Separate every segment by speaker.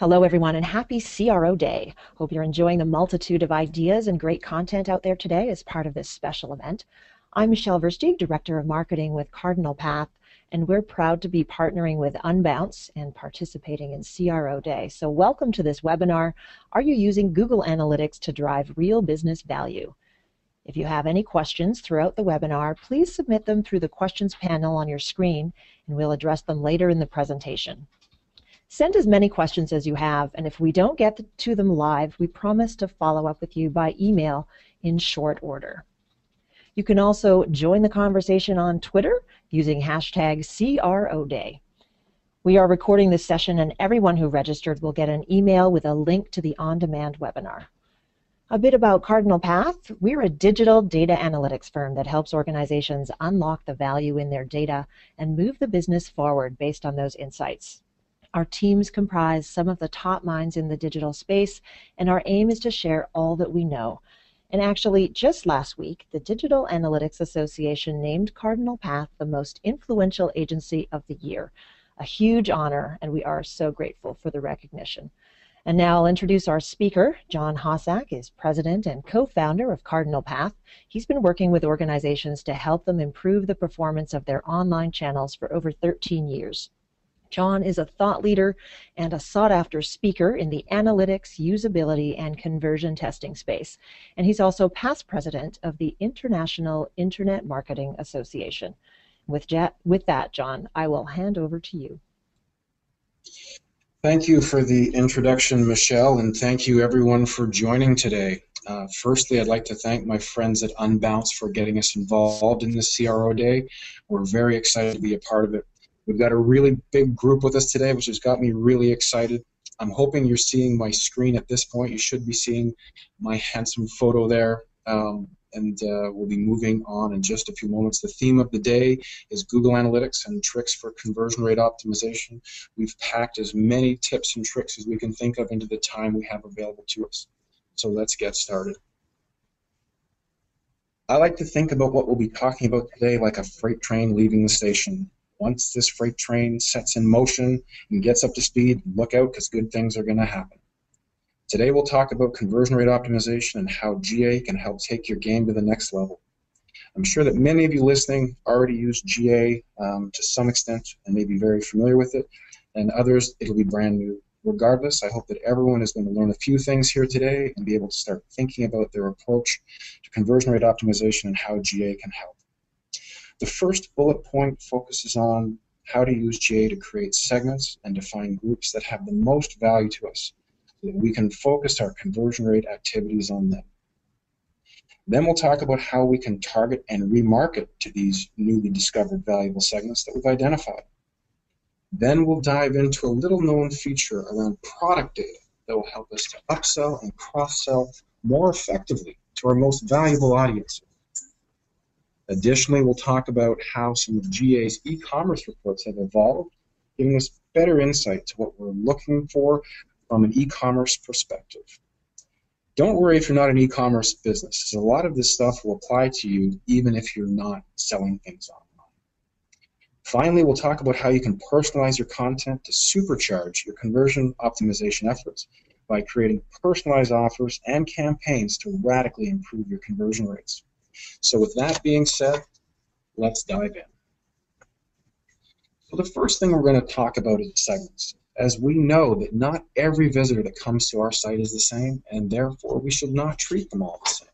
Speaker 1: Hello, everyone, and happy CRO Day. Hope you're enjoying the multitude of ideas and great content out there today as part of this special event. I'm Michelle Versteeg, Director of Marketing with Cardinal Path, and we're proud to be partnering with Unbounce and participating in CRO Day. So, welcome to this webinar. Are you using Google Analytics to drive real business value? If you have any questions throughout the webinar, please submit them through the questions panel on your screen, and we'll address them later in the presentation. Send as many questions as you have, and if we don't get to them live, we promise to follow up with you by email in short order. You can also join the conversation on Twitter using hashtag CRODay. We are recording this session, and everyone who registered will get an email with a link to the on demand webinar. A bit about Cardinal Path. We're a digital data analytics firm that helps organizations unlock the value in their data and move the business forward based on those insights. Our teams comprise some of the top minds in the digital space, and our aim is to share all that we know. And actually, just last week, the Digital Analytics Association named Cardinal Path the most influential agency of the year. A huge honor, and we are so grateful for the recognition. And now I'll introduce our speaker. John Hossack is president and co founder of Cardinal Path. He's been working with organizations to help them improve the performance of their online channels for over 13 years. John is a thought leader and a sought after speaker in the analytics, usability, and conversion testing space. And he's also past president of the International Internet Marketing Association. With, with that, John, I will hand over to you.
Speaker 2: Thank you for the introduction, Michelle, and thank you everyone for joining today. Uh, firstly, I'd like to thank my friends at Unbounce for getting us involved in this CRO Day. We're very excited to be a part of it. We've got a really big group with us today, which has got me really excited. I'm hoping you're seeing my screen at this point. You should be seeing my handsome photo there. Um, and uh, we'll be moving on in just a few moments. The theme of the day is Google Analytics and tricks for conversion rate optimization. We've packed as many tips and tricks as we can think of into the time we have available to us. So let's get started. I like to think about what we'll be talking about today like a freight train leaving the station once this freight train sets in motion and gets up to speed, look out because good things are going to happen. Today we'll talk about conversion rate optimization and how GA can help take your game to the next level. I'm sure that many of you listening already use GA um, to some extent and may be very familiar with it, and others it'll be brand new. Regardless, I hope that everyone is going to learn a few things here today and be able to start thinking about their approach to conversion rate optimization and how GA can help. The first bullet point focuses on how to use GA to create segments and define groups that have the most value to us we can focus our conversion rate activities on them. Then we'll talk about how we can target and remarket to these newly discovered valuable segments that we've identified. Then we'll dive into a little known feature around product data that will help us to upsell and cross-sell more effectively to our most valuable audiences. Additionally, we'll talk about how some of GA's e-commerce reports have evolved, giving us better insight to what we're looking for from an e-commerce perspective. Don't worry if you're not an e-commerce business. A lot of this stuff will apply to you even if you're not selling things online. Finally, we'll talk about how you can personalize your content to supercharge your conversion optimization efforts by creating personalized offers and campaigns to radically improve your conversion rates. So with that being said, let's dive in. So the first thing we're going to talk about is segments. As we know that not every visitor that comes to our site is the same, and therefore we should not treat them all the same.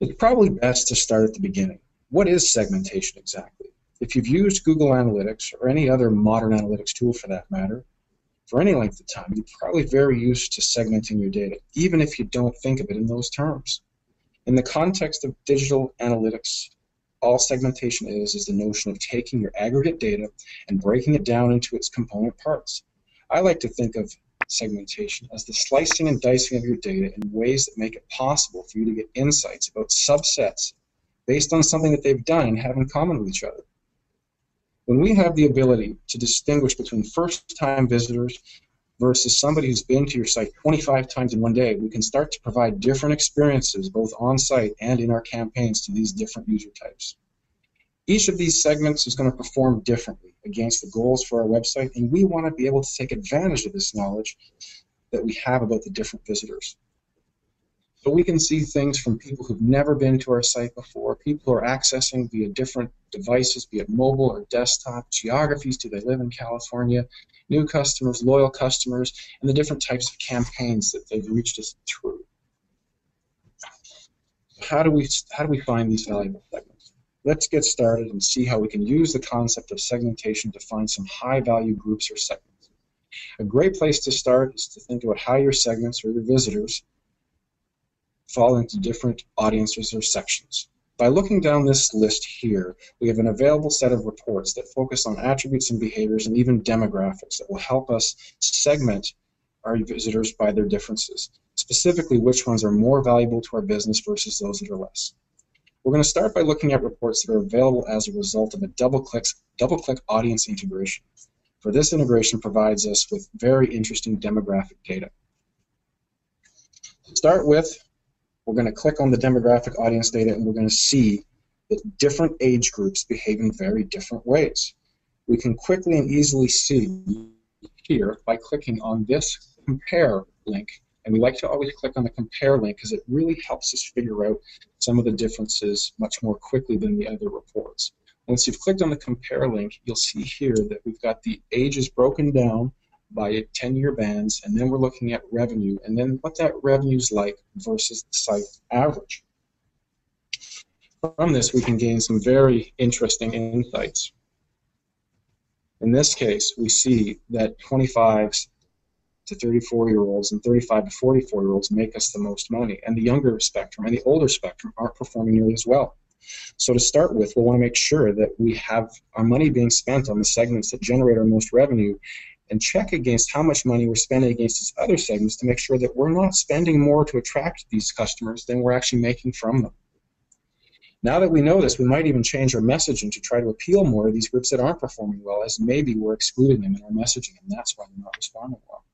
Speaker 2: It's probably best to start at the beginning. What is segmentation exactly? If you've used Google Analytics or any other modern analytics tool for that matter, for any length of time, you're probably very used to segmenting your data, even if you don't think of it in those terms. In the context of digital analytics, all segmentation is is the notion of taking your aggregate data and breaking it down into its component parts. I like to think of segmentation as the slicing and dicing of your data in ways that make it possible for you to get insights about subsets based on something that they've done and have in common with each other. When we have the ability to distinguish between first-time visitors versus somebody who's been to your site 25 times in one day, we can start to provide different experiences both on-site and in our campaigns to these different user types. Each of these segments is going to perform differently against the goals for our website, and we want to be able to take advantage of this knowledge that we have about the different visitors. So we can see things from people who've never been to our site before, people who are accessing via different devices, be it mobile or desktop, geographies, do they live in California, new customers, loyal customers, and the different types of campaigns that they've reached us through. How do we, how do we find these valuable segments? Let's get started and see how we can use the concept of segmentation to find some high-value groups or segments. A great place to start is to think about how your segments or your visitors fall into different audiences or sections. By looking down this list here, we have an available set of reports that focus on attributes and behaviors and even demographics that will help us segment our visitors by their differences, specifically which ones are more valuable to our business versus those that are less. We're going to start by looking at reports that are available as a result of a DoubleClick DoubleClick audience integration. For this integration provides us with very interesting demographic data. To start with, we're going to click on the demographic audience data and we're going to see that different age groups behave in very different ways. We can quickly and easily see here by clicking on this compare link and we like to always click on the compare link because it really helps us figure out some of the differences much more quickly than the other reports. Once you've clicked on the compare link, you'll see here that we've got the ages broken down by 10-year bands, and then we're looking at revenue, and then what that revenue is like versus the site average. From this, we can gain some very interesting insights. In this case, we see that 25s to 34 year olds and 35 to 44 year olds make us the most money, and the younger spectrum and the older spectrum aren't performing nearly as well. So to start with, we'll want to make sure that we have our money being spent on the segments that generate our most revenue and check against how much money we're spending against these other segments to make sure that we're not spending more to attract these customers than we're actually making from them. Now that we know this, we might even change our messaging to try to appeal more to these groups that aren't performing well, as maybe we're excluding them in our messaging, and that's why they're not responding well.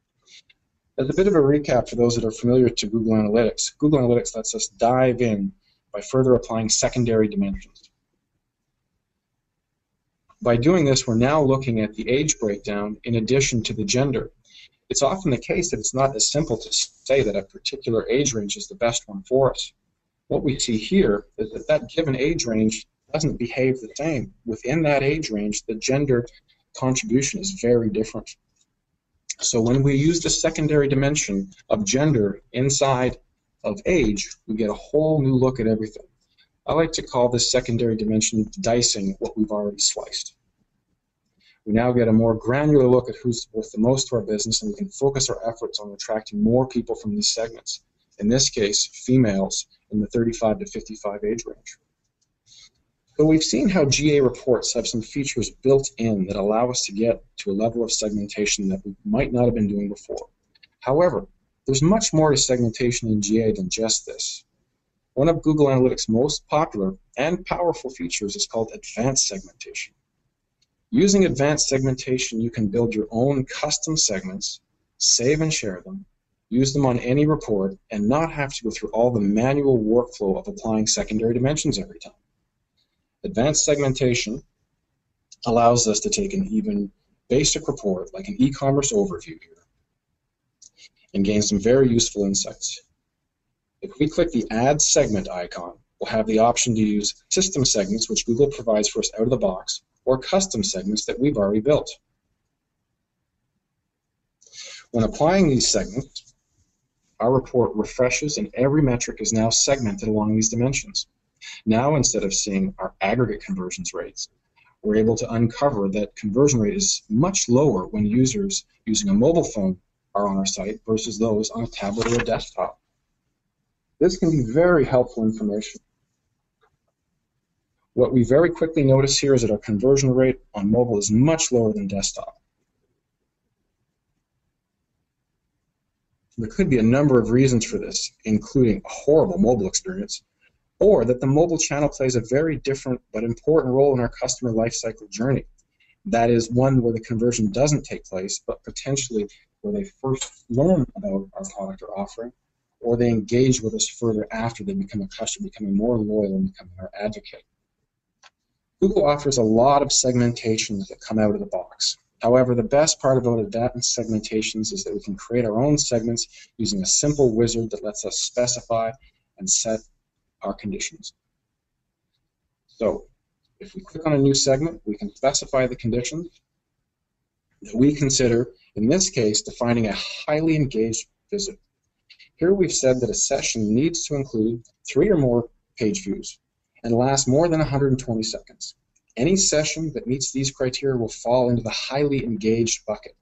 Speaker 2: As a bit of a recap for those that are familiar to Google Analytics, Google Analytics lets us dive in by further applying secondary dimensions. By doing this, we're now looking at the age breakdown in addition to the gender. It's often the case that it's not as simple to say that a particular age range is the best one for us. What we see here is that that given age range doesn't behave the same. Within that age range, the gender contribution is very different. So when we use the secondary dimension of gender inside of age, we get a whole new look at everything. I like to call this secondary dimension dicing what we've already sliced. We now get a more granular look at who's worth the most to our business and we can focus our efforts on attracting more people from these segments. In this case, females in the 35 to 55 age range. So we've seen how GA reports have some features built in that allow us to get to a level of segmentation that we might not have been doing before. However, there's much more to segmentation in GA than just this. One of Google Analytics' most popular and powerful features is called advanced segmentation. Using advanced segmentation, you can build your own custom segments, save and share them, use them on any report, and not have to go through all the manual workflow of applying secondary dimensions every time. Advanced segmentation allows us to take an even basic report, like an e-commerce overview here, and gain some very useful insights. If we click the Add Segment icon, we'll have the option to use system segments, which Google provides for us out of the box, or custom segments that we've already built. When applying these segments, our report refreshes and every metric is now segmented along these dimensions. Now, instead of seeing our aggregate conversions rates, we're able to uncover that conversion rate is much lower when users using a mobile phone are on our site versus those on a tablet or a desktop. This can be very helpful information. What we very quickly notice here is that our conversion rate on mobile is much lower than desktop. There could be a number of reasons for this, including a horrible mobile experience, or that the mobile channel plays a very different but important role in our customer lifecycle journey. That is one where the conversion doesn't take place, but potentially where they first learn about our product or offering, or they engage with us further after they become a customer, becoming more loyal and becoming our advocate. Google offers a lot of segmentations that come out of the box. However, the best part about advanced segmentations is that we can create our own segments using a simple wizard that lets us specify and set our conditions. So, if we click on a new segment, we can specify the conditions that we consider, in this case, defining a highly engaged visit. Here we've said that a session needs to include three or more page views and last more than 120 seconds. Any session that meets these criteria will fall into the highly engaged bucket.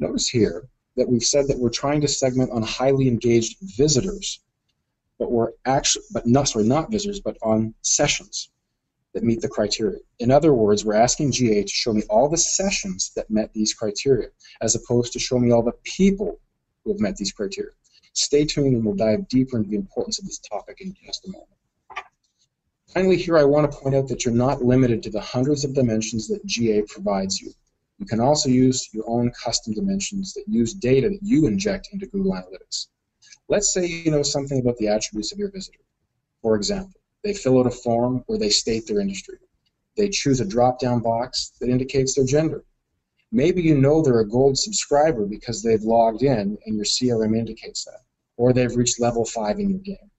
Speaker 2: Notice here that we've said that we're trying to segment on highly engaged visitors, but we're actually, but not sorry, not visitors, but on sessions that meet the criteria. In other words, we're asking GA to show me all the sessions that met these criteria, as opposed to show me all the people who have met these criteria. Stay tuned and we'll dive deeper into the importance of this topic in just a moment. Finally, here I want to point out that you're not limited to the hundreds of dimensions that GA provides you. You can also use your own custom dimensions that use data that you inject into Google Analytics. Let's say you know something about the attributes of your visitor. For example, they fill out a form where they state their industry. They choose a drop-down box that indicates their gender. Maybe you know they're a gold subscriber because they've logged in and your CRM indicates that, or they've reached level 5 in your game.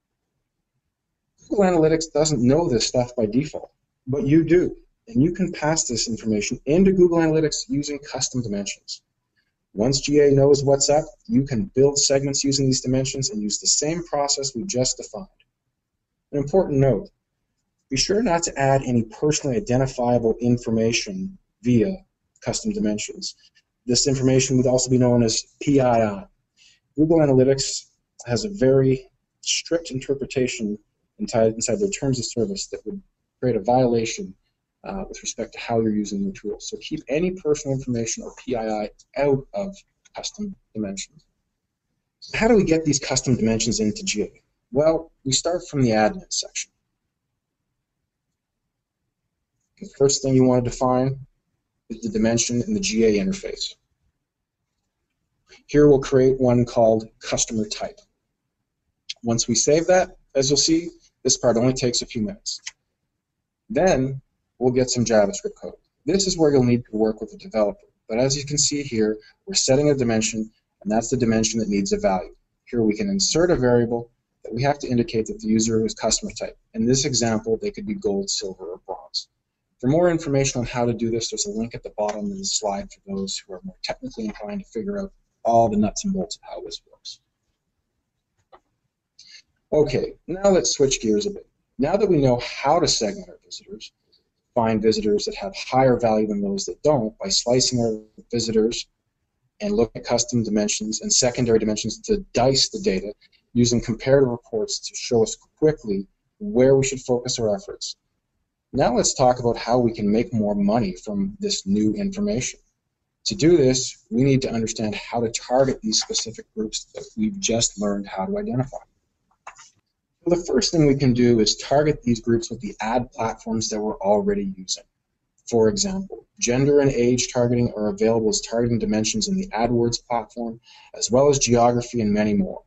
Speaker 2: Google Analytics doesn't know this stuff by default, but you do, and you can pass this information into Google Analytics using custom dimensions. Once GA knows what's up, you can build segments using these dimensions and use the same process we just defined. An important note, be sure not to add any personally identifiable information via custom dimensions. This information would also be known as PII. Google Analytics has a very strict interpretation inside, inside their terms of service that would create a violation uh, with respect to how you're using the tool. So keep any personal information or PII out of custom dimensions. So how do we get these custom dimensions into GA? Well, we start from the admin section. The first thing you want to define the dimension in the GA interface. Here we'll create one called customer type. Once we save that, as you'll see, this part only takes a few minutes. Then we'll get some JavaScript code. This is where you'll need to work with a developer. But as you can see here, we're setting a dimension, and that's the dimension that needs a value. Here we can insert a variable that we have to indicate that the user is customer type. In this example, they could be gold, silver, or bronze. For more information on how to do this, there's a link at the bottom of the slide for those who are more technically inclined to figure out all the nuts and bolts of how this works. Okay, now let's switch gears a bit. Now that we know how to segment our visitors, find visitors that have higher value than those that don't by slicing our visitors and look at custom dimensions and secondary dimensions to dice the data using comparative reports to show us quickly where we should focus our efforts. Now let's talk about how we can make more money from this new information. To do this, we need to understand how to target these specific groups that we've just learned how to identify. The first thing we can do is target these groups with the ad platforms that we're already using. For example, gender and age targeting are available as targeting dimensions in the AdWords platform, as well as geography and many more.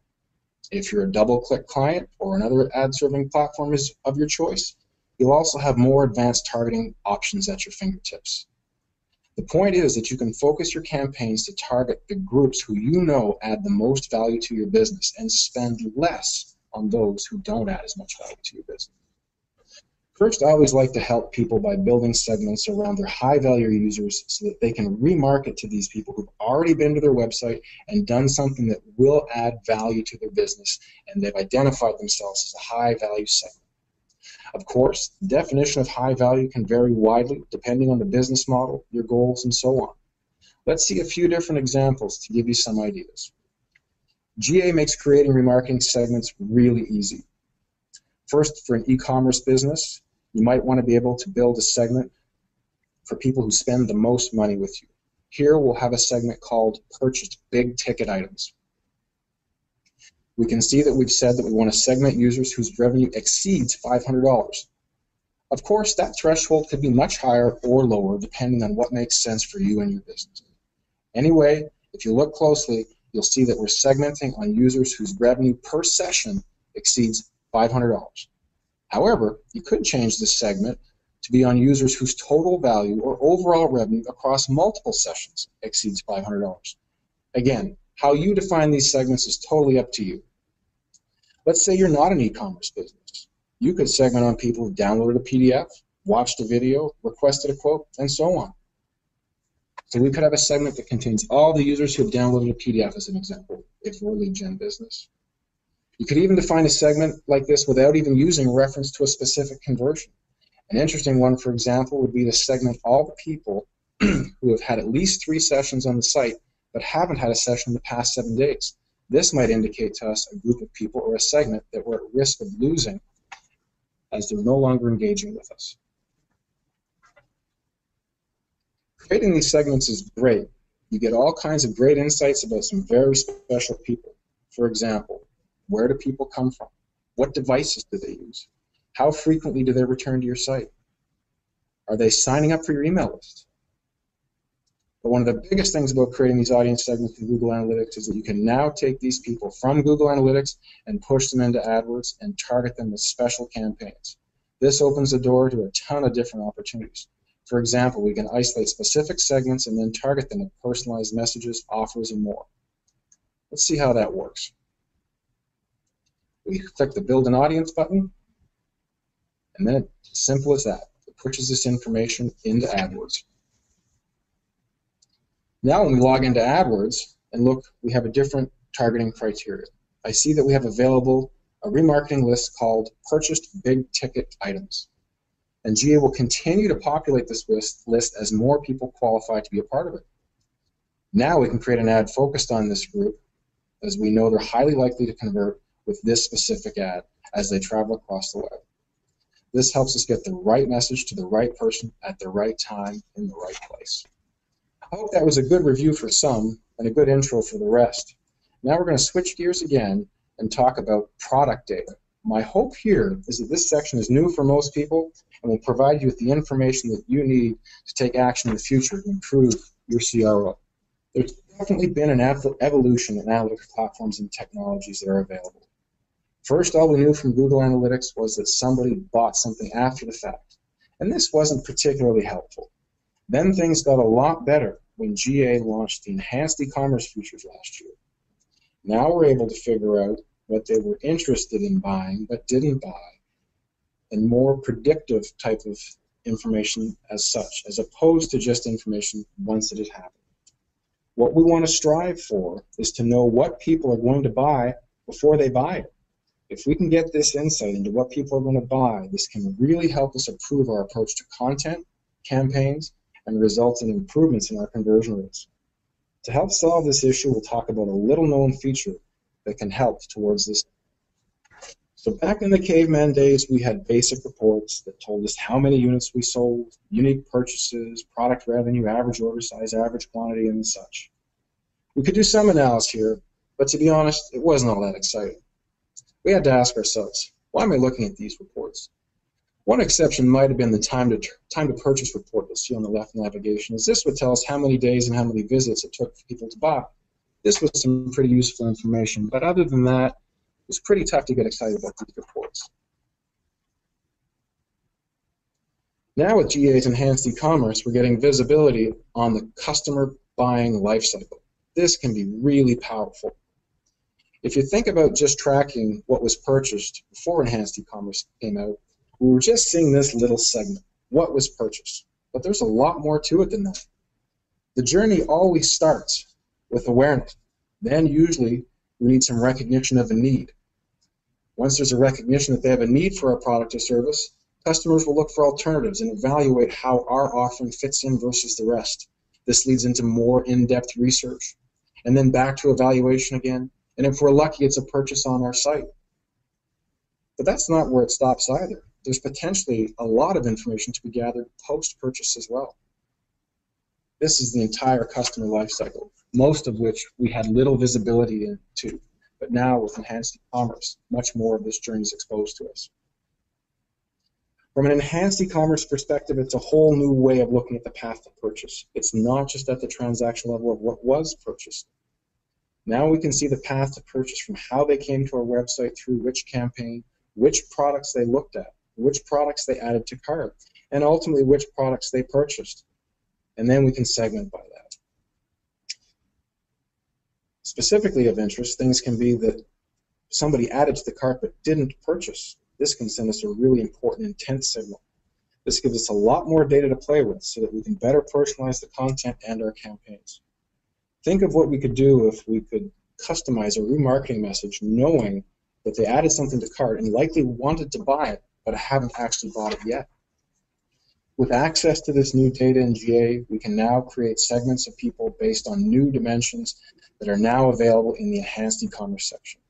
Speaker 2: If you're a DoubleClick client or another ad serving platform is of your choice, you'll also have more advanced targeting options at your fingertips. The point is that you can focus your campaigns to target the groups who you know add the most value to your business and spend less on those who don't add as much value to your business. First, I always like to help people by building segments around their high value users so that they can remarket to these people who've already been to their website and done something that will add value to their business and they've identified themselves as a high value segment. Of course, the definition of high value can vary widely depending on the business model, your goals, and so on. Let's see a few different examples to give you some ideas. GA makes creating remarketing segments really easy. First, for an e-commerce business, you might want to be able to build a segment for people who spend the most money with you. Here we'll have a segment called Purchased Big Ticket Items. We can see that we've said that we want to segment users whose revenue exceeds $500. Of course, that threshold could be much higher or lower depending on what makes sense for you and your business. Anyway, if you look closely, you'll see that we're segmenting on users whose revenue per session exceeds $500. However, you could change this segment to be on users whose total value or overall revenue across multiple sessions exceeds $500. Again, how you define these segments is totally up to you. Let's say you're not an e-commerce business. You could segment on people who downloaded a PDF, watched a video, requested a quote, and so on. So we could have a segment that contains all the users who have downloaded a PDF as an example, if we're a lead gen business. You could even define a segment like this without even using reference to a specific conversion. An interesting one, for example, would be to segment all the people who have had at least three sessions on the site but haven't had a session in the past seven days. This might indicate to us a group of people or a segment that we're at risk of losing as they're no longer engaging with us. Creating these segments is great. You get all kinds of great insights about some very special people. For example, where do people come from? What devices do they use? How frequently do they return to your site? Are they signing up for your email list? But one of the biggest things about creating these audience segments in Google Analytics is that you can now take these people from Google Analytics and push them into AdWords and target them with special campaigns. This opens the door to a ton of different opportunities. For example, we can isolate specific segments and then target them with personalized messages, offers, and more. Let's see how that works. We click the Build an Audience button, and then it's simple as that. It pushes this information into AdWords. Now when we log into AdWords and look, we have a different targeting criteria. I see that we have available a remarketing list called Purchased Big Ticket Items and GA will continue to populate this list, as more people qualify to be a part of it. Now we can create an ad focused on this group as we know they're highly likely to convert with this specific ad as they travel across the web. This helps us get the right message to the right person at the right time in the right place. I hope that was a good review for some and a good intro for the rest. Now we're going to switch gears again and talk about product data. My hope here is that this section is new for most people and will provide you with the information that you need to take action in the future to improve your CRO. There's definitely been an evolution in analytics platforms and technologies that are available. First, all we knew from Google Analytics was that somebody bought something after the fact, and this wasn't particularly helpful. Then things got a lot better when GA launched the enhanced e-commerce features last year. Now we're able to figure out what they were interested in buying but didn't buy, and more predictive type of information as such, as opposed to just information once it has happened. What we want to strive for is to know what people are going to buy before they buy it. If we can get this insight into what people are going to buy, this can really help us improve our approach to content, campaigns, and results in improvements in our conversion rates. To help solve this issue, we'll talk about a little known feature that can help towards this. So back in the caveman days, we had basic reports that told us how many units we sold, unique purchases, product revenue, average order size, average quantity, and such. We could do some analysis here, but to be honest, it wasn't all that exciting. We had to ask ourselves, why am I looking at these reports? One exception might have been the time to time to purchase report you'll see on the left navigation, as this would tell us how many days and how many visits it took for people to buy this was some pretty useful information. But other than that, it was pretty tough to get excited about these reports. Now with GA's enhanced e-commerce, we're getting visibility on the customer buying lifecycle. This can be really powerful. If you think about just tracking what was purchased before enhanced e-commerce came out, we were just seeing this little segment, what was purchased. But there's a lot more to it than that. The journey always starts with awareness. Then usually we need some recognition of a need. Once there's a recognition that they have a need for a product or service, customers will look for alternatives and evaluate how our offering fits in versus the rest. This leads into more in-depth research, and then back to evaluation again, and if we're lucky, it's a purchase on our site. But that's not where it stops either. There's potentially a lot of information to be gathered post-purchase as well. This is the entire customer lifecycle, most of which we had little visibility into. But now with enhanced e-commerce, much more of this journey is exposed to us. From an enhanced e-commerce perspective, it's a whole new way of looking at the path to purchase. It's not just at the transaction level of what was purchased. Now we can see the path to purchase from how they came to our website through which campaign, which products they looked at, which products they added to cart, and ultimately which products they purchased. And then we can segment by that. Specifically of interest, things can be that somebody added to the cart but didn't purchase. This can send us a really important intent signal. This gives us a lot more data to play with so that we can better personalize the content and our campaigns. Think of what we could do if we could customize a remarketing message knowing that they added something to cart and likely wanted to buy it but I haven't actually bought it yet. With access to this new data in GA, we can now create segments of people based on new dimensions that are now available in the enhanced e-commerce section.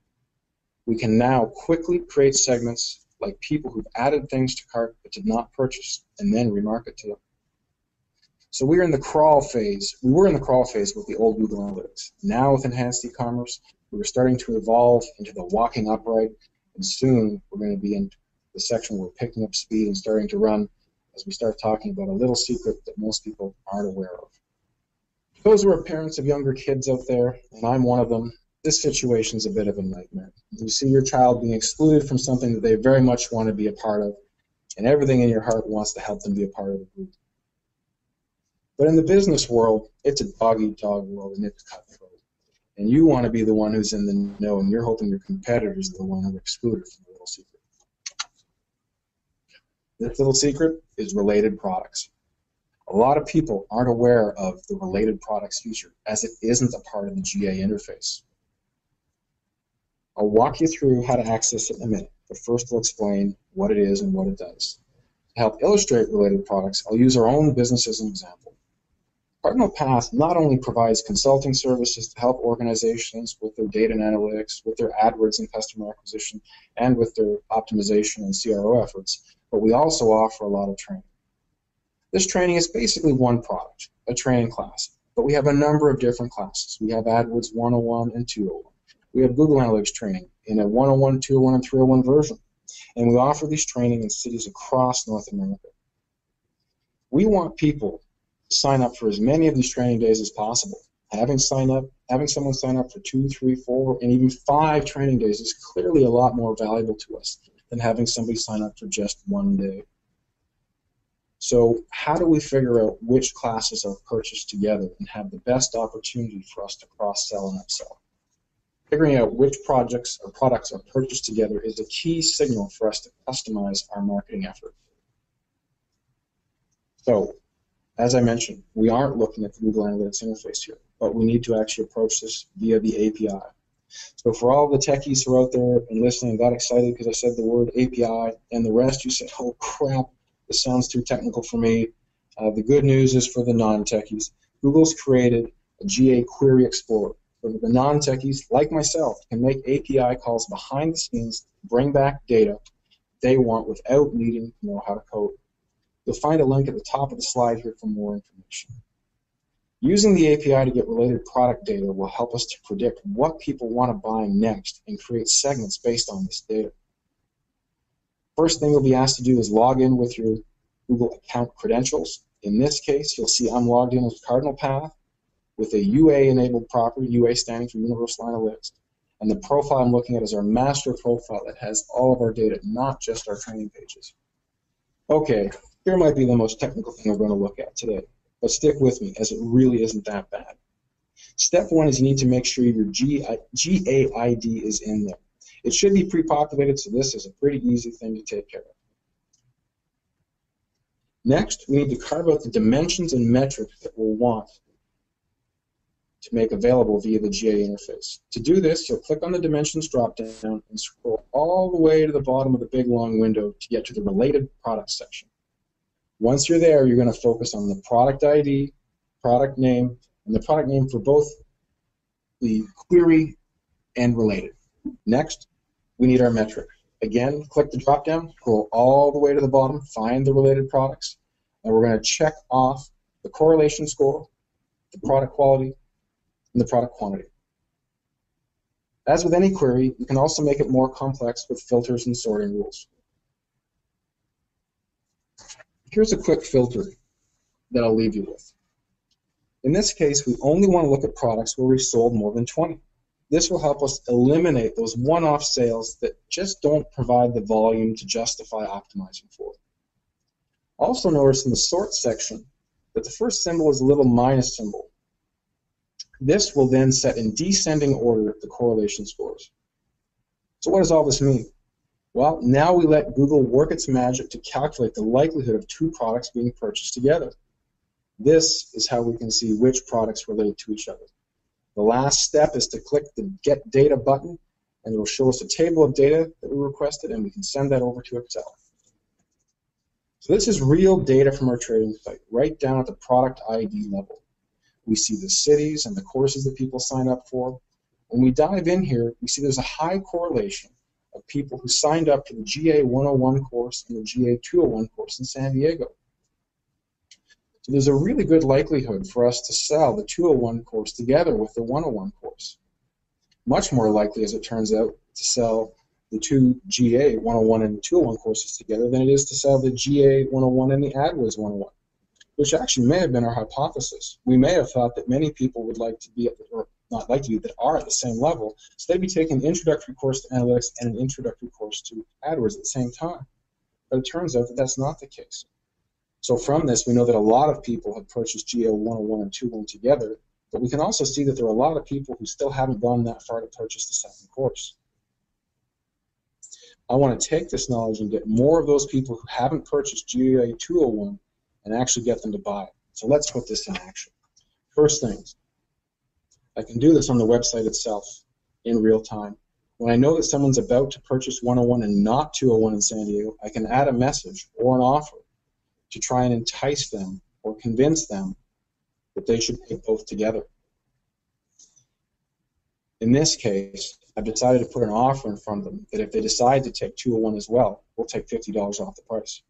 Speaker 2: We can now quickly create segments like people who've added things to cart but did not purchase and then remarket to them. So we're in the crawl phase. We were in the crawl phase with the old Google Analytics. Now with enhanced e-commerce, we're starting to evolve into the walking upright, and soon we're going to be in the section where we're picking up speed and starting to run as we start talking about a little secret that most people aren't aware of. Those who are parents of younger kids out there, and I'm one of them, this situation is a bit of a nightmare. You see your child being excluded from something that they very much want to be a part of, and everything in your heart wants to help them be a part of the group. But in the business world, it's a dog eat dog world, and it's cutthroat. And you want to be the one who's in the know, and you're hoping your competitors are the one who are excluded from. This little secret is related products. A lot of people aren't aware of the related products feature as it isn't a part of the GA interface. I'll walk you through how to access it in a minute, but first I'll explain what it is and what it does. To help illustrate related products, I'll use our own business as an example. Cardinal Path not only provides consulting services to help organizations with their data and analytics, with their AdWords and customer acquisition, and with their optimization and CRO efforts, but we also offer a lot of training. This training is basically one product, a training class, but we have a number of different classes. We have AdWords 101 and 201. We have Google Analytics training in a 101, 201, and 301 version, and we offer these training in cities across North America. We want people sign up for as many of these training days as possible. Having sign up, having someone sign up for two, three, four, and even five training days is clearly a lot more valuable to us than having somebody sign up for just one day. So how do we figure out which classes are purchased together and have the best opportunity for us to cross-sell and upsell? Figuring out which projects or products are purchased together is a key signal for us to customize our marketing effort. So, as I mentioned, we aren't looking at the Google Analytics interface here, but we need to actually approach this via the API. So for all the techies who are out there and listening, got excited because I said the word API, and the rest you said, oh crap, this sounds too technical for me. Uh, the good news is for the non-techies. Google's created a GA Query Explorer. So that the non-techies, like myself, can make API calls behind the scenes bring back data they want without needing to know how to code. You'll find a link at the top of the slide here for more information. Using the API to get related product data will help us to predict what people want to buy next and create segments based on this data. First thing you'll be asked to do is log in with your Google account credentials. In this case, you'll see I'm logged in with Cardinal Path with a UA-enabled property, UA standing for Universal Analytics. And the profile I'm looking at is our master profile that has all of our data, not just our training pages. Okay, here might be the most technical thing we're going to look at today, but stick with me as it really isn't that bad. Step one is you need to make sure your GAID is in there. It should be pre-populated, so this is a pretty easy thing to take care of. Next, we need to carve out the dimensions and metrics that we'll want to make available via the GA interface. To do this, you'll click on the dimensions dropdown and scroll all the way to the bottom of the big long window to get to the related products section. Once you're there, you're going to focus on the product ID, product name, and the product name for both the query and related. Next, we need our metric. Again, click the drop down, scroll all the way to the bottom, find the related products, and we're going to check off the correlation score, the product quality, and the product quantity. As with any query, you can also make it more complex with filters and sorting rules. Here's a quick filter that I'll leave you with. In this case, we only want to look at products where we sold more than 20. This will help us eliminate those one-off sales that just don't provide the volume to justify optimizing for. Also notice in the sort section that the first symbol is a little minus symbol. This will then set in descending order the correlation scores. So what does all this mean? Well, now we let Google work its magic to calculate the likelihood of two products being purchased together. This is how we can see which products relate to each other. The last step is to click the Get Data button, and it will show us a table of data that we requested, and we can send that over to Excel. So this is real data from our trading site, right down at the product ID level. We see the cities and the courses that people sign up for. When we dive in here, we see there's a high correlation of people who signed up for the GA 101 course and the GA 201 course in San Diego. So there's a really good likelihood for us to sell the 201 course together with the 101 course. Much more likely, as it turns out, to sell the two GA 101 and 201 courses together than it is to sell the GA 101 and the AdWords 101, which actually may have been our hypothesis. We may have thought that many people would like to be at the, or not like to be, that are at the same level, so they'd be taking an introductory course to analytics and an introductory course to AdWords at the same time. But it turns out that that's not the case. So from this, we know that a lot of people have purchased GA 101 and 201 together, but we can also see that there are a lot of people who still haven't gone that far to purchase the second course. I want to take this knowledge and get more of those people who haven't purchased GA 201 and actually get them to buy it. So let's put this in action. First things, I can do this on the website itself in real time. When I know that someone's about to purchase 101 and not 201 in San Diego, I can add a message or an offer to try and entice them or convince them that they should take both together. In this case, I've decided to put an offer in front of them that if they decide to take 201 as well, we'll take $50 off the price.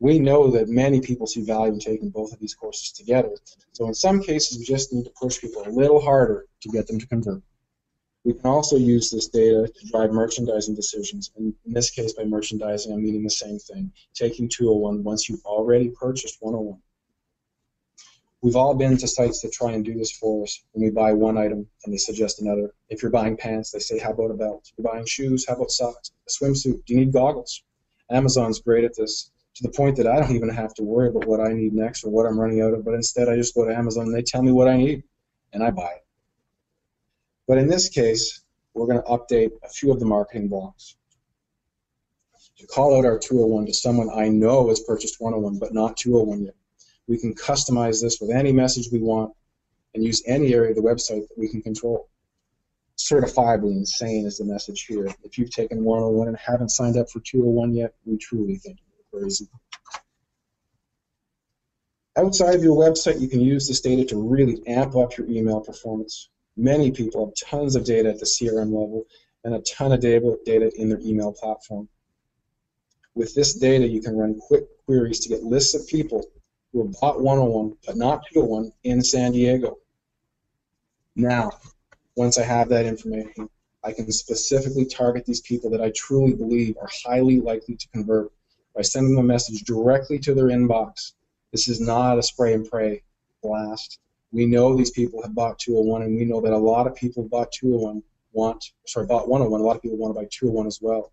Speaker 2: We know that many people see value in taking both of these courses together, so in some cases we just need to push people a little harder to get them to convert. We can also use this data to drive merchandising decisions. And in this case, by merchandising, I'm meaning the same thing, taking 201 once you've already purchased 101. We've all been to sites that try and do this for us. When we buy one item and they suggest another. If you're buying pants, they say, how about a belt? If you're buying shoes, how about socks? A swimsuit, do you need goggles? Amazon's great at this to the point that I don't even have to worry about what I need next or what I'm running out of, but instead I just go to Amazon and they tell me what I need and I buy it. But in this case, we're going to update a few of the marketing blocks. To call out our 201 to someone I know has purchased 101 but not 201 yet. We can customize this with any message we want and use any area of the website that we can control. Certifiably insane is the message here. If you've taken 101 and haven't signed up for 201 yet, we truly think Outside of your website, you can use this data to really amp up your email performance. Many people have tons of data at the CRM level and a ton of data, data in their email platform. With this data, you can run quick queries to get lists of people who have bought 101 but not 201 in San Diego. Now, once I have that information, I can specifically target these people that I truly believe are highly likely to convert by sending a message directly to their inbox. This is not a spray and pray blast we know these people have bought 201, and we know that a lot of people bought 201 want, sorry, bought 101. A lot of people want to buy 201 as well.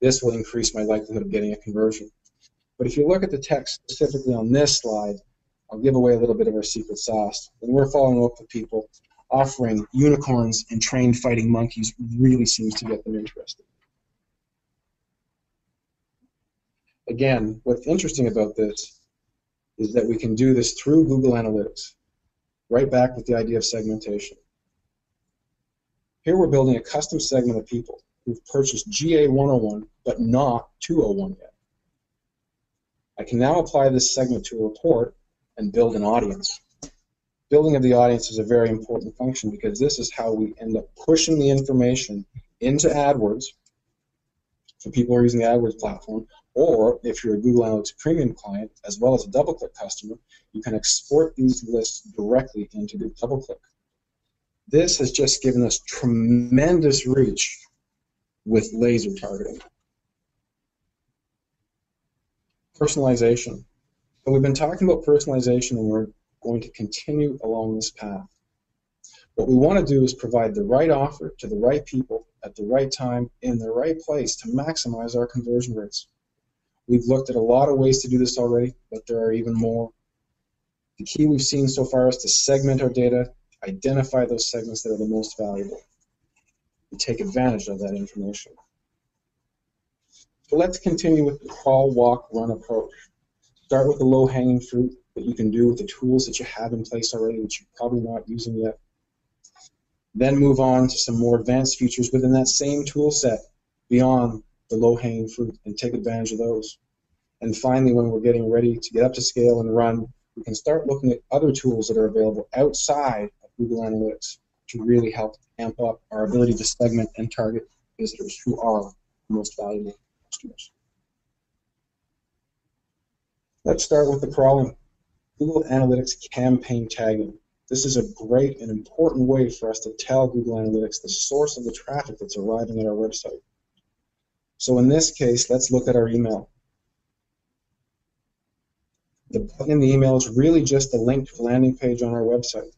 Speaker 2: This will increase my likelihood of getting a conversion. But if you look at the text specifically on this slide, I'll give away a little bit of our secret sauce. When we're following up with people, offering unicorns and trained fighting monkeys really seems to get them interested. Again, what's interesting about this is that we can do this through Google Analytics right back with the idea of segmentation. Here we're building a custom segment of people who've purchased GA 101 but not 201 yet. I can now apply this segment to a report and build an audience. Building of the audience is a very important function because this is how we end up pushing the information into AdWords for people who are using the AdWords platform, or if you're a Google Analytics Premium client, as well as a DoubleClick customer, you can export these lists directly into DoubleClick. This has just given us tremendous reach with laser targeting. Personalization. So we've been talking about personalization and we're going to continue along this path. What we want to do is provide the right offer to the right people at the right time in the right place to maximize our conversion rates. We've looked at a lot of ways to do this already, but there are even more. The key we've seen so far is to segment our data, identify those segments that are the most valuable, and take advantage of that information. So let's continue with the crawl, walk, run approach. Start with the low-hanging fruit that you can do with the tools that you have in place already, which you're probably not using yet. Then move on to some more advanced features within that same tool set beyond the low-hanging fruit and take advantage of those. And finally, when we're getting ready to get up to scale and run, we can start looking at other tools that are available outside of Google Analytics to really help amp up our ability to segment and target visitors who are the most valuable customers. Let's start with the problem. Google Analytics campaign tagging. This is a great and important way for us to tell Google Analytics the source of the traffic that's arriving at our website. So in this case, let's look at our email. The button in the email is really just a link to a landing page on our website.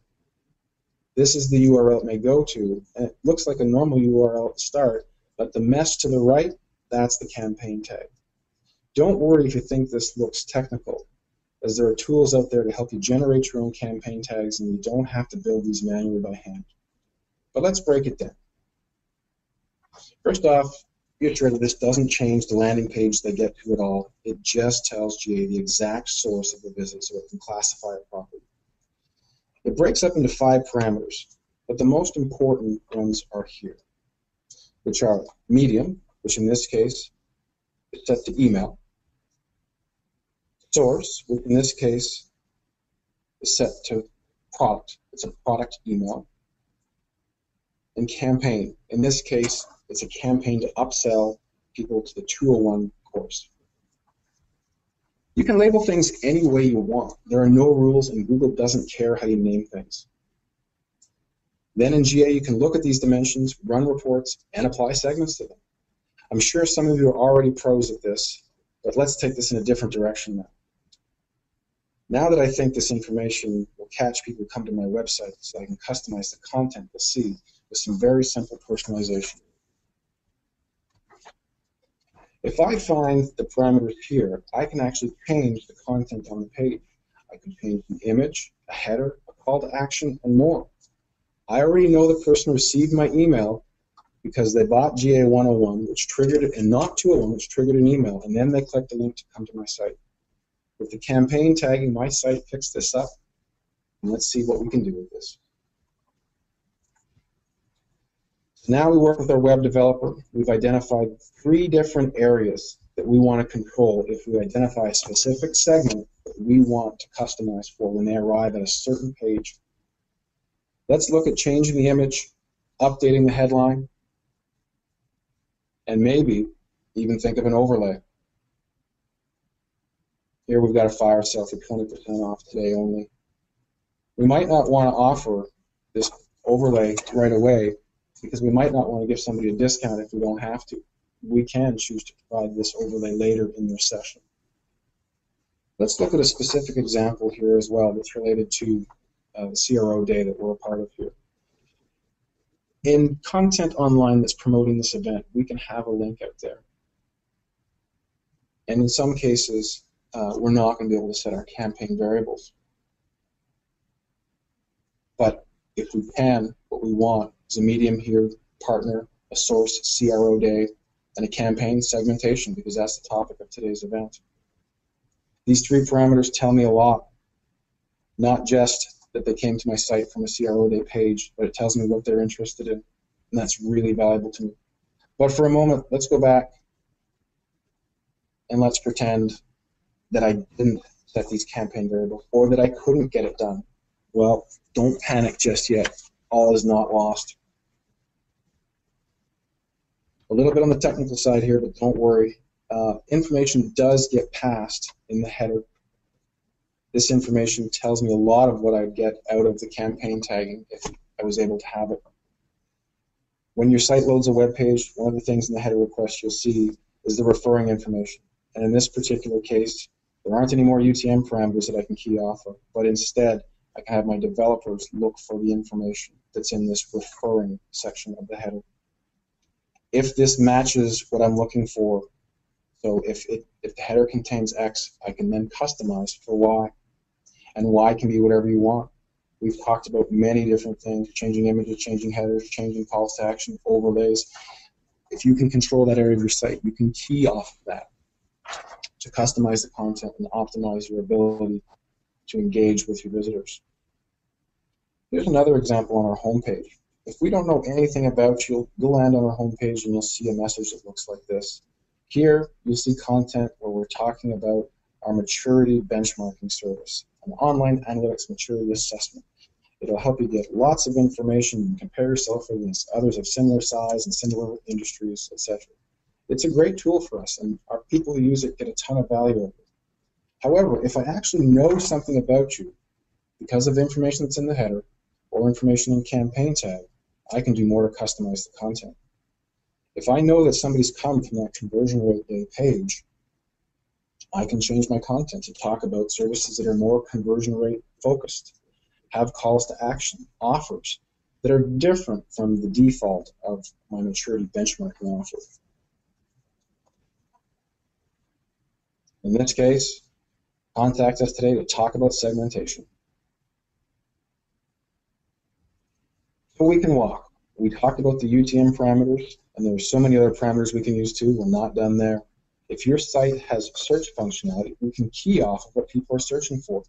Speaker 2: This is the URL it may go to, and it looks like a normal URL at the start, but the mesh to the right, that's the campaign tag. Don't worry if you think this looks technical, as there are tools out there to help you generate your own campaign tags and you don't have to build these manually by hand. But let's break it down. First off, that this doesn't change the landing page they get to at all. It just tells GA the exact source of the visit so it can classify it properly. It breaks up into five parameters, but the most important ones are here, which are medium, which in this case is set to email, source, which in this case is set to product. It's a product email. And campaign. In this case, it's a campaign to upsell people to the 201 course. You can label things any way you want. There are no rules, and Google doesn't care how you name things. Then in GA, you can look at these dimensions, run reports, and apply segments to them. I'm sure some of you are already pros at this, but let's take this in a different direction now. Now that I think this information will catch people who come to my website so I can customize the content they'll see with some very simple personalization. If I find the parameters here, I can actually change the content on the page. I can change the image, a header, a call to action, and more. I already know the person received my email because they bought GA 101, which triggered it, and not 201, which triggered an email, and then they clicked the link to come to my site. With the campaign tagging, my site picks this up, and let's see what we can do with this. Now we work with our web developer. We've identified three different areas that we want to control if we identify a specific segment that we want to customize for when they arrive at a certain page. Let's look at changing the image, updating the headline, and maybe even think of an overlay. Here we've got a fire sale for 20% off today only. We might not want to offer this overlay right away because we might not want to give somebody a discount if we don't have to. We can choose to provide this overlay later in their session. Let's look at a specific example here as well that's related to uh, CRO day that we're a part of here. In content online that's promoting this event, we can have a link out there. And in some cases, uh, we're not going to be able to set our campaign variables. But if we can, what we want is a medium here, partner, a source, CRO day, and a campaign segmentation because that's the topic of today's event. These three parameters tell me a lot, not just that they came to my site from a CRO day page, but it tells me what they're interested in, and that's really valuable to me. But for a moment, let's go back and let's pretend that I didn't set these campaign variables or that I couldn't get it done. Well, don't panic just yet. All is not lost. A little bit on the technical side here, but don't worry. Uh, information does get passed in the header. This information tells me a lot of what I'd get out of the campaign tagging if I was able to have it. When your site loads a web page, one of the things in the header request you'll see is the referring information. And in this particular case, there aren't any more UTM parameters that I can key off of, but instead I can have my developers look for the information that's in this referring section of the header. If this matches what I'm looking for, So if, it, if the header contains X, I can then customize for Y. And Y can be whatever you want. We've talked about many different things, changing images, changing headers, changing calls to action, overlays. If you can control that area of your site, you can key off of that to customize the content and optimize your ability to engage with your visitors. Here's another example on our homepage. If we don't know anything about you, you'll land on our homepage and you'll see a message that looks like this. Here, you'll see content where we're talking about our maturity benchmarking service, an online analytics maturity assessment. It'll help you get lots of information and compare yourself against others of similar size and similar industries, etc. It's a great tool for us, and our people who use it get a ton of value out of it. However, if I actually know something about you because of the information that's in the header or information in campaign tag, I can do more to customize the content. If I know that somebody's come from that conversion rate day page, I can change my content to talk about services that are more conversion rate focused, have calls to action, offers that are different from the default of my maturity benchmarking offer. In this case, contact us today to talk about segmentation. So we can walk. We talked about the UTM parameters, and there are so many other parameters we can use too. We're not done there. If your site has search functionality, we can key off of what people are searching for.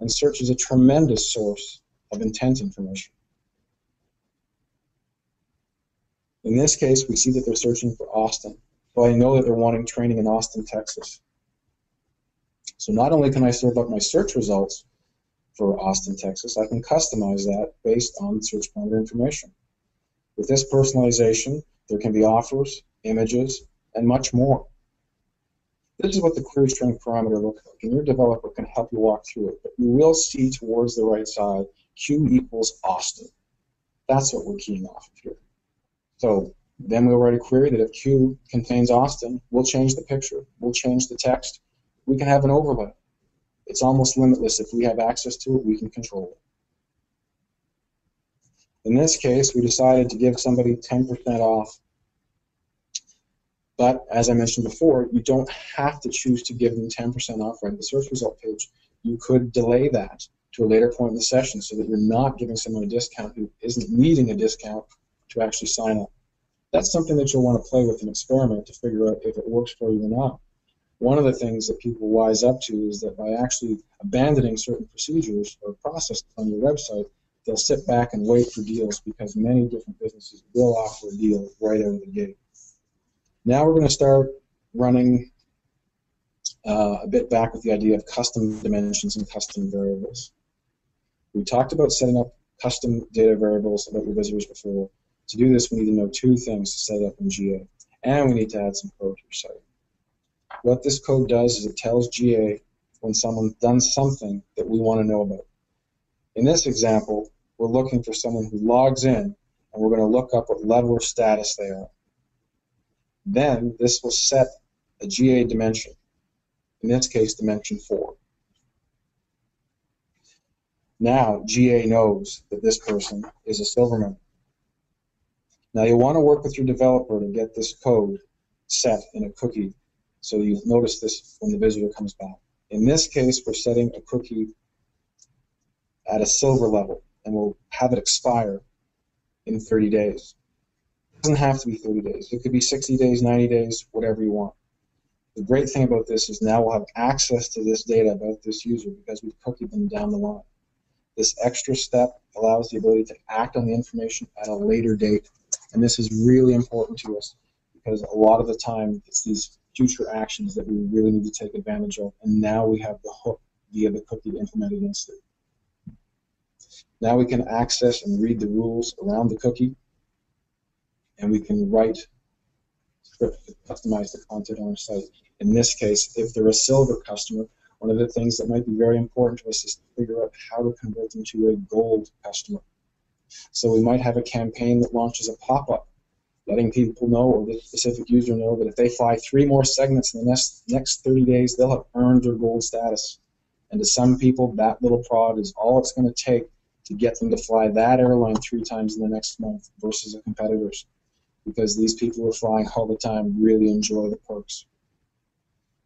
Speaker 2: And search is a tremendous source of intent information. In this case, we see that they're searching for Austin. So I know that they're wanting training in Austin, Texas. So not only can I serve up my search results for Austin, Texas, I can customize that based on search parameter information. With this personalization, there can be offers, images, and much more. This is what the query string parameter looks like, and your developer can help you walk through it. But you will see towards the right side, Q equals Austin. That's what we're keying off of here. So then we'll write a query that if Q contains Austin, we'll change the picture, we'll change the text, we can have an overlay. It's almost limitless. If we have access to it, we can control it. In this case, we decided to give somebody 10% off. But as I mentioned before, you don't have to choose to give them 10% off right at the search result page. You could delay that to a later point in the session so that you're not giving someone a discount who isn't needing a discount to actually sign up. That's something that you'll want to play with and experiment to figure out if it works for you or not. One of the things that people wise up to is that by actually abandoning certain procedures or processes on your website, they'll sit back and wait for deals because many different businesses will offer a deal right out of the gate. Now we're going to start running uh, a bit back with the idea of custom dimensions and custom variables. We talked about setting up custom data variables about your visitors before. To do this, we need to know two things to set up in GA, and we need to add some code to your site. What this code does is it tells GA when someone's done something that we want to know about. In this example, we're looking for someone who logs in, and we're going to look up what level or status they are. Then this will set a GA dimension, in this case dimension 4. Now GA knows that this person is a silver member. Now you'll want to work with your developer to get this code set in a cookie so you'll notice this when the visitor comes back. In this case, we're setting a cookie at a silver level and we'll have it expire in 30 days. It doesn't have to be 30 days. It could be 60 days, 90 days, whatever you want. The great thing about this is now we'll have access to this data about this user because we've cookied them down the line. This extra step allows the ability to act on the information at a later date. And this is really important to us because a lot of the time it's these future actions that we really need to take advantage of. And now we have the hook via the cookie implemented against it. Now we can access and read the rules around the cookie, and we can write script to customize the content on our site. In this case, if they're a silver customer, one of the things that might be very important to us is to figure out how to convert them to a gold customer. So we might have a campaign that launches a pop-up, letting people know or the specific user know that if they fly three more segments in the next next 30 days, they'll have earned their gold status. And to some people, that little prod is all it's going to take to get them to fly that airline three times in the next month versus the competitors because these people who are flying all the time really enjoy the perks.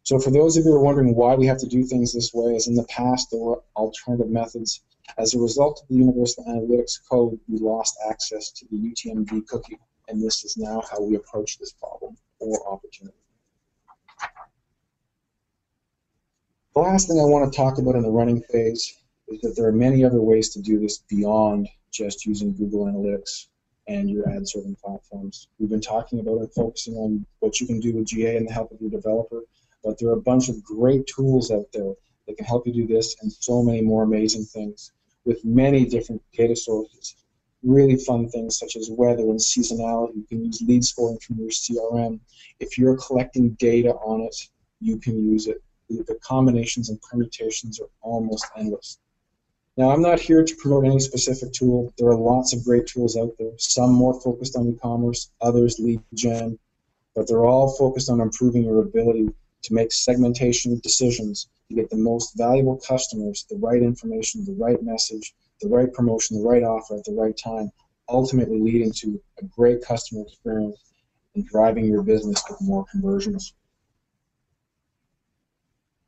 Speaker 2: So for those of you who are wondering why we have to do things this way, as in the past there were alternative methods, as a result of the Universal Analytics Code, we lost access to the UTM-V cookie, and this is now how we approach this problem or opportunity. The last thing I want to talk about in the running phase is that there are many other ways to do this beyond just using Google Analytics and your ad serving platforms. We've been talking about and focusing on what you can do with GA and the help of your developer, but there are a bunch of great tools out there that can help you do this and so many more amazing things with many different data sources. Really fun things such as weather and seasonality. You can use lead scoring from your CRM. If you're collecting data on it, you can use it. The combinations and permutations are almost endless. Now, I'm not here to promote any specific tool. There are lots of great tools out there, some more focused on e-commerce, others lead gen, but they're all focused on improving your ability to make segmentation decisions to get the most valuable customers, the right information, the right message, the right promotion, the right offer at the right time, ultimately leading to a great customer experience and driving your business with more conversions.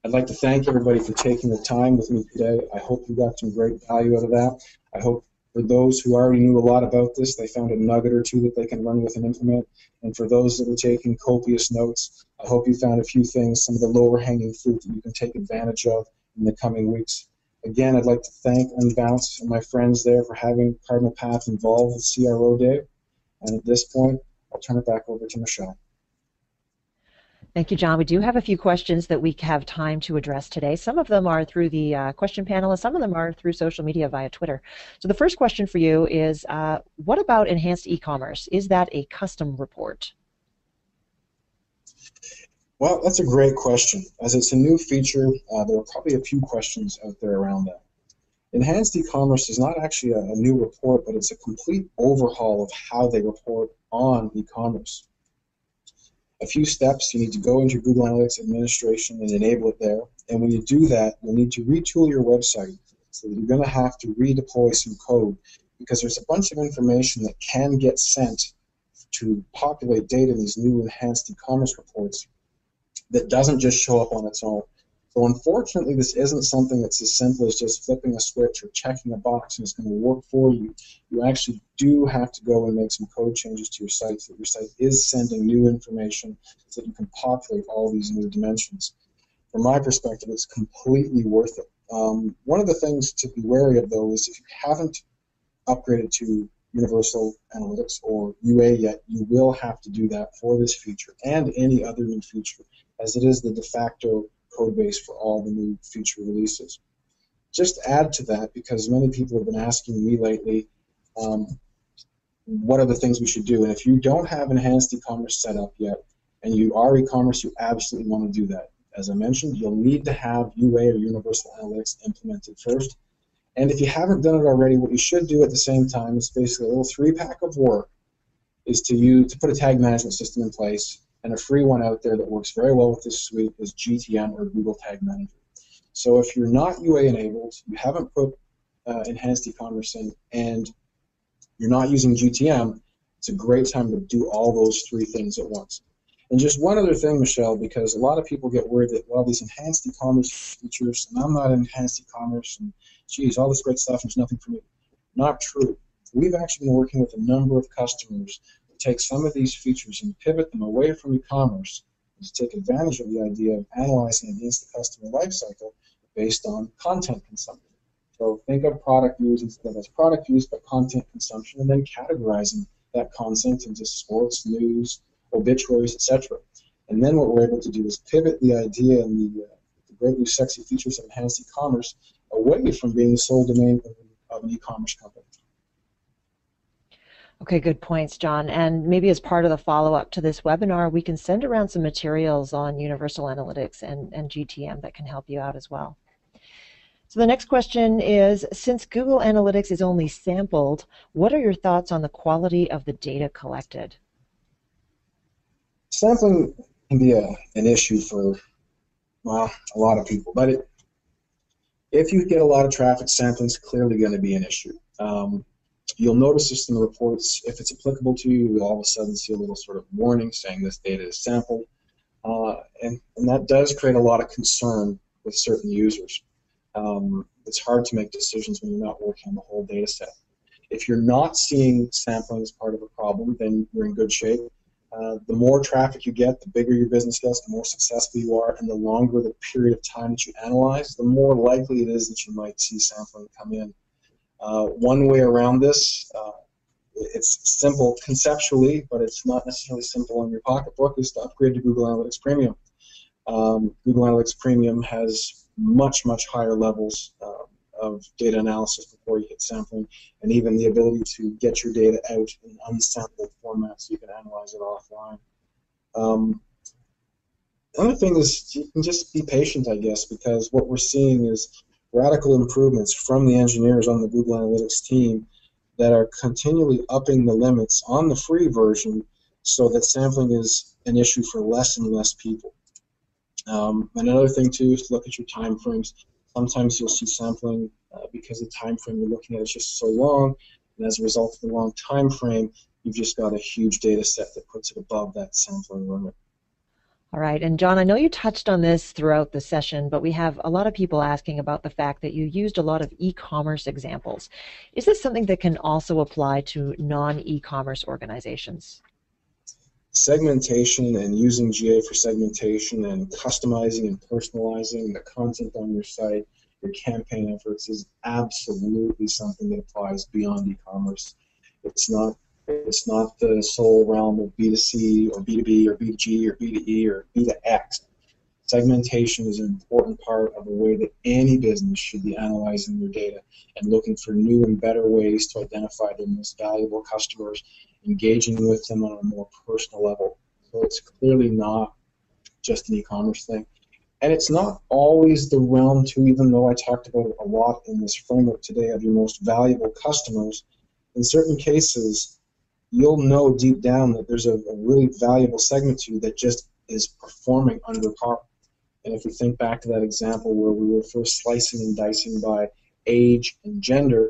Speaker 2: I'd like to thank everybody for taking the time with me today. I hope you got some great value out of that. I hope for those who already knew a lot about this, they found a nugget or two that they can run with and implement. And for those that are taking copious notes, I hope you found a few things, some of the lower hanging fruit that you can take advantage of in the coming weeks. Again, I'd like to thank Unbounce and my friends there for having Cardinal Path involved with CRO Day. And at this point, I'll turn it back over to Michelle.
Speaker 1: Thank you, John. We do have a few questions that we have time to address today. Some of them are through the uh, question panel, and some of them are through social media via Twitter. So the first question for you is, uh, what about enhanced e-commerce? Is that a custom report?
Speaker 2: Well, that's a great question. As it's a new feature, uh, there are probably a few questions out there around that. Enhanced e-commerce is not actually a, a new report, but it's a complete overhaul of how they report on e-commerce a few steps. You need to go into Google Analytics administration and enable it there. And when you do that, you'll need to retool your website. So you're going to have to redeploy some code because there's a bunch of information that can get sent to populate data in these new enhanced e-commerce reports that doesn't just show up on its own. So unfortunately, this isn't something that's as simple as just flipping a switch or checking a box and it's going to work for you. You actually do have to go and make some code changes to your site so that your site is sending new information so that you can populate all these new dimensions. From my perspective, it's completely worth it. Um, one of the things to be wary of, though, is if you haven't upgraded to Universal Analytics or UA yet, you will have to do that for this feature and any other new feature, as it is the de facto code base for all the new feature releases. Just add to that, because many people have been asking me lately, um, what are the things we should do? And if you don't have enhanced e-commerce set up yet, and you are e-commerce, you absolutely want to do that. As I mentioned, you'll need to have UA or Universal Analytics implemented first. And if you haven't done it already, what you should do at the same time is basically a little three-pack of work is to use to put a tag management system in place and a free one out there that works very well with this suite is GTM or Google Tag Manager. So if you're not UA enabled, you haven't put uh, enhanced e-commerce in, and you're not using GTM, it's a great time to do all those three things at once. And just one other thing, Michelle, because a lot of people get worried that, well, these enhanced e-commerce features, and I'm not enhanced e-commerce, and geez, all this great stuff, and there's nothing for me. Not true. We've actually been working with a number of customers take some of these features and pivot them away from e-commerce to take advantage of the idea of analyzing against the customer lifecycle based on content consumption. So think of product use instead of product use, but content consumption, and then categorizing that content into sports, news, obituaries, etc. And then what we're able to do is pivot the idea and the, uh, the great new sexy features of enhanced e-commerce away from being the sole domain of an e-commerce company.
Speaker 1: Okay, good points, John. And maybe as part of the follow-up to this webinar, we can send around some materials on Universal Analytics and, and GTM that can help you out as well. So the next question is, since Google Analytics is only sampled, what are your thoughts on the quality of the data collected?
Speaker 2: Sampling can be a, an issue for, well, a lot of people, but it, if you get a lot of traffic, sampling is clearly going to be an issue. Um, You'll notice this in the reports. If it's applicable to you, you'll all of a sudden see a little sort of warning saying this data is sampled. Uh, and, and that does create a lot of concern with certain users. Um, it's hard to make decisions when you're not working on the whole data set. If you're not seeing sampling as part of a problem, then you're in good shape. Uh, the more traffic you get, the bigger your business gets, the more successful you are, and the longer the period of time that you analyze, the more likely it is that you might see sampling come in. Uh, one way around this, uh, it's simple conceptually, but it's not necessarily simple in your pocketbook, is to upgrade to Google Analytics Premium. Um, Google Analytics Premium has much, much higher levels uh, of data analysis before you hit sampling, and even the ability to get your data out in unsampled format so you can analyze it offline. Um, other thing is you can just be patient, I guess, because what we're seeing is radical improvements from the engineers on the Google Analytics team that are continually upping the limits on the free version so that sampling is an issue for less and less people. Um, another thing too is to look at your time frames. Sometimes you'll see sampling uh, because the time frame you're looking at is just so long, and as a result of the long time frame, you've just got a huge data set that puts it above that sampling limit.
Speaker 1: All right, and John, I know you touched on this throughout the session, but we have a lot of people asking about the fact that you used a lot of e-commerce examples. Is this something that can also apply to non-e-commerce organizations?
Speaker 2: Segmentation and using GA for segmentation and customizing and personalizing the content on your site, your campaign efforts is absolutely something that applies beyond e-commerce. It's not it's not the sole realm of B2C or B2B or B2G or B2E or B2X. Segmentation is an important part of the way that any business should be analyzing their data and looking for new and better ways to identify their most valuable customers, engaging with them on a more personal level. So it's clearly not just an e-commerce thing. And it's not always the realm to, even though I talked about it a lot in this framework today, of your most valuable customers. In certain cases, you'll know deep down that there's a, a really valuable segment to you that just is performing under par. And if we think back to that example where we were first slicing and dicing by age and gender,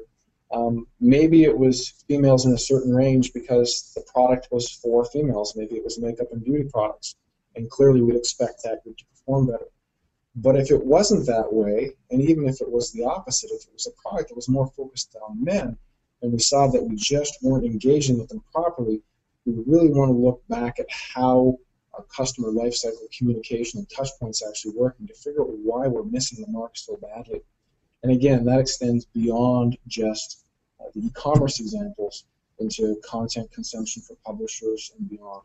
Speaker 2: um, maybe it was females in a certain range because the product was for females. Maybe it was makeup and beauty products. And clearly we'd expect that group to perform better. But if it wasn't that way, and even if it was the opposite, if it was a product that was more focused on men, and we saw that we just weren't engaging with them properly, we really want to look back at how our customer lifecycle communication and touch points actually working to figure out why we're missing the mark so badly. And again, that extends beyond just uh, the e-commerce examples into content consumption for publishers and beyond.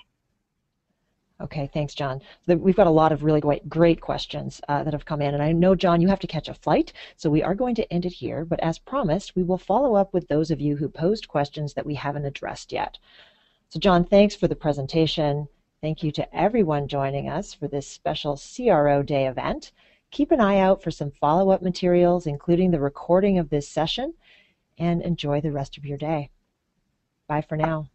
Speaker 1: Okay, thanks, John. We've got a lot of really great, great questions uh, that have come in, and I know, John, you have to catch a flight, so we are going to end it here. But as promised, we will follow up with those of you who posed questions that we haven't addressed yet. So, John, thanks for the presentation. Thank you to everyone joining us for this special CRO Day event. Keep an eye out for some follow-up materials, including the recording of this session, and enjoy the rest of your day. Bye for now.